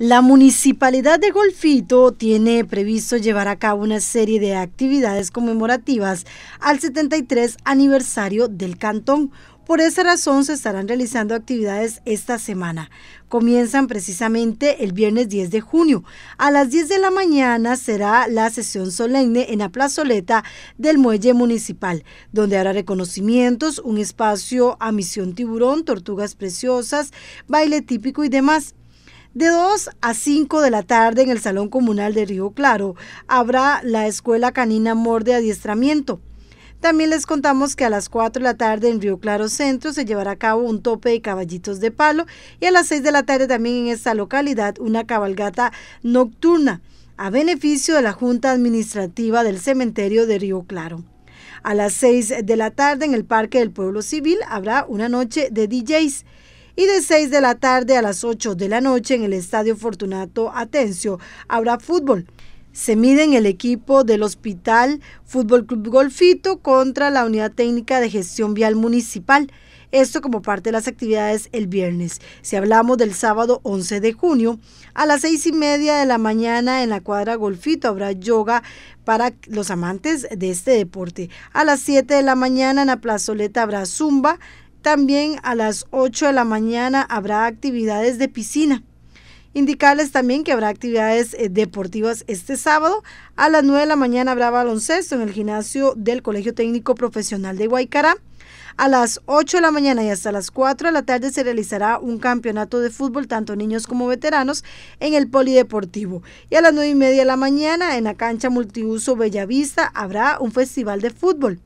La Municipalidad de Golfito tiene previsto llevar a cabo una serie de actividades conmemorativas al 73 aniversario del cantón. Por esa razón se estarán realizando actividades esta semana. Comienzan precisamente el viernes 10 de junio. A las 10 de la mañana será la sesión solemne en la plazoleta del muelle municipal, donde habrá reconocimientos, un espacio a misión tiburón, tortugas preciosas, baile típico y demás. De 2 a 5 de la tarde en el Salón Comunal de Río Claro habrá la Escuela Canina Amor de Adiestramiento. También les contamos que a las 4 de la tarde en Río Claro Centro se llevará a cabo un tope de caballitos de palo y a las 6 de la tarde también en esta localidad una cabalgata nocturna a beneficio de la Junta Administrativa del Cementerio de Río Claro. A las 6 de la tarde en el Parque del Pueblo Civil habrá una noche de DJs y de 6 de la tarde a las 8 de la noche en el Estadio Fortunato Atencio habrá fútbol. Se miden el equipo del Hospital Fútbol Club Golfito contra la Unidad Técnica de Gestión Vial Municipal. Esto como parte de las actividades el viernes. Si hablamos del sábado 11 de junio, a las seis y media de la mañana en la cuadra Golfito habrá yoga para los amantes de este deporte. A las 7 de la mañana en la plazoleta habrá zumba. También a las 8 de la mañana habrá actividades de piscina. Indicarles también que habrá actividades eh, deportivas este sábado. A las 9 de la mañana habrá baloncesto en el gimnasio del Colegio Técnico Profesional de Guaycará. A las 8 de la mañana y hasta las 4 de la tarde se realizará un campeonato de fútbol, tanto niños como veteranos, en el Polideportivo. Y a las 9 y media de la mañana, en la cancha multiuso Bellavista, habrá un festival de fútbol.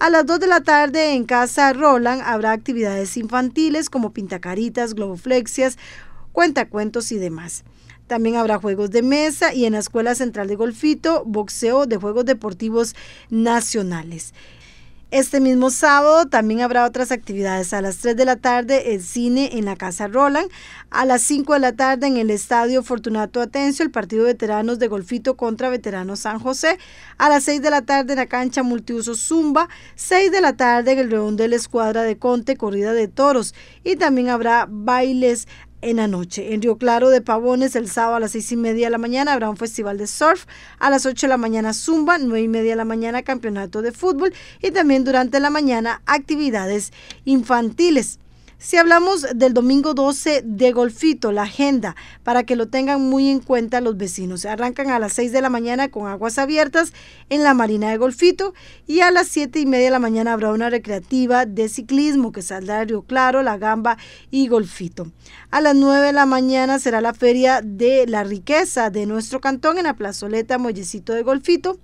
A las 2 de la tarde en Casa Roland habrá actividades infantiles como pintacaritas, globoflexias, cuentacuentos y demás. También habrá juegos de mesa y en la Escuela Central de Golfito, boxeo de Juegos Deportivos Nacionales. Este mismo sábado también habrá otras actividades. A las 3 de la tarde el cine en la Casa Roland. A las 5 de la tarde en el Estadio Fortunato Atencio el partido de veteranos de Golfito contra Veteranos San José. A las 6 de la tarde en la cancha multiuso Zumba. 6 de la tarde en el Reón de la Escuadra de Conte, corrida de toros. Y también habrá bailes en la noche. En Río Claro de Pavones, el sábado a las seis y media de la mañana habrá un festival de surf. A las 8 de la mañana, Zumba. Nueve y media de la mañana, campeonato de fútbol. Y también durante la mañana, actividades infantiles. Si hablamos del domingo 12 de Golfito, la agenda, para que lo tengan muy en cuenta los vecinos. Arrancan a las 6 de la mañana con aguas abiertas en la Marina de Golfito y a las 7 y media de la mañana habrá una recreativa de ciclismo que saldrá de Río Claro, La Gamba y Golfito. A las 9 de la mañana será la Feria de la Riqueza de nuestro cantón en la plazoleta Mollecito de Golfito.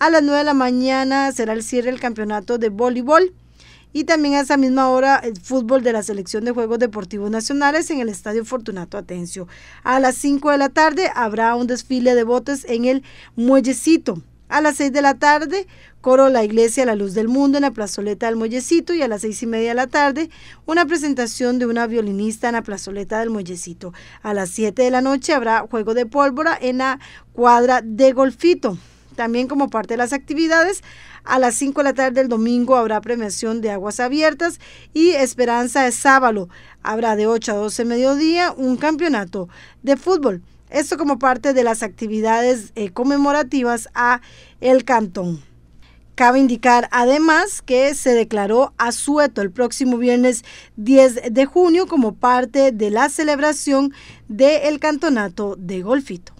A las 9 de la mañana será el cierre del campeonato de voleibol y también a esa misma hora el fútbol de la selección de Juegos Deportivos Nacionales en el Estadio Fortunato Atencio. A las 5 de la tarde habrá un desfile de botes en el Muellecito. A las 6 de la tarde, coro La Iglesia La Luz del Mundo en la plazoleta del Muellecito y a las seis y media de la tarde, una presentación de una violinista en la plazoleta del Muellecito. A las 7 de la noche habrá juego de pólvora en la cuadra de Golfito. También como parte de las actividades, a las 5 de la tarde del domingo habrá premiación de aguas abiertas y Esperanza de Sábalo. Habrá de 8 a 12 mediodía un campeonato de fútbol. Esto como parte de las actividades eh, conmemorativas a el cantón. Cabe indicar además que se declaró asueto el próximo viernes 10 de junio como parte de la celebración del cantonato de Golfito.